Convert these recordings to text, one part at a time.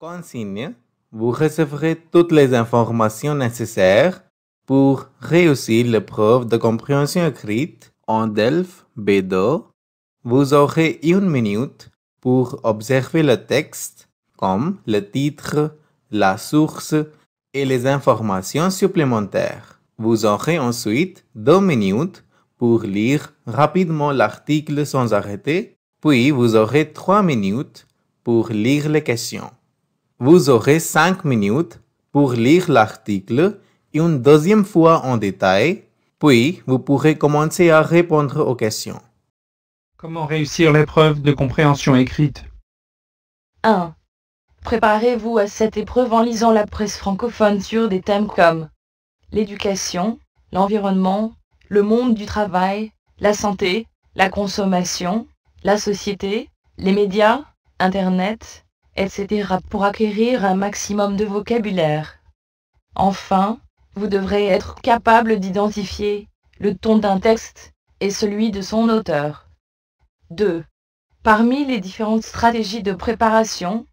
Consigne, vous recevrez toutes les informations nécessaires pour réussir l'épreuve de compréhension écrite en DELF B2. Vous aurez une minute pour observer le texte comme le titre, la source et les informations supplémentaires. Vous aurez ensuite deux minutes pour lire rapidement l'article sans arrêter, puis vous aurez trois minutes pour lire les questions. Vous aurez cinq minutes pour lire l'article une deuxième fois en détail, puis vous pourrez commencer à répondre aux questions. Comment réussir l'épreuve de compréhension écrite? 1. Préparez-vous à cette épreuve en lisant la presse francophone sur des thèmes comme l'éducation, l'environnement, le monde du travail, la santé, la consommation, la société, les médias, Internet, etc. pour acquérir un maximum de vocabulaire. Enfin, vous devrez être capable d'identifier le ton d'un texte et celui de son auteur. 2. Parmi les différentes stratégies de préparation,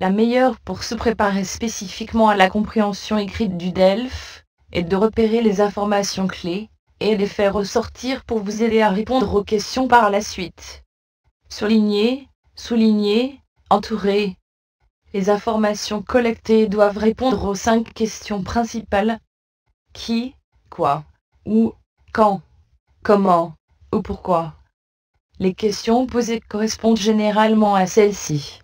la meilleure pour se préparer spécifiquement à la compréhension écrite du DELF est de repérer les informations clés et les faire ressortir pour vous aider à répondre aux questions par la suite. Surligner, souligner, entourer. Les informations collectées doivent répondre aux cinq questions principales. Qui, quoi, où, quand, comment, ou pourquoi. Les questions posées correspondent généralement à celles-ci.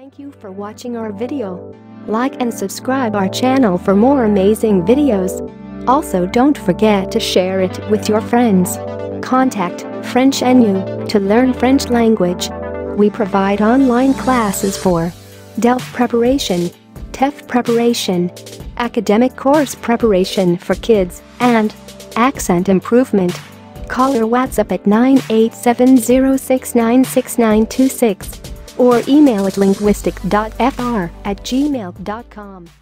Thank you for watching our video. Like and subscribe our channel for more amazing videos. Also don't forget to share it with your friends. Contact French NU to learn French language. We provide online classes for DELF preparation, TEF preparation, academic course preparation for kids, and accent improvement. Call or WhatsApp at 987069696 or email at linguistic.fr at gmail.com.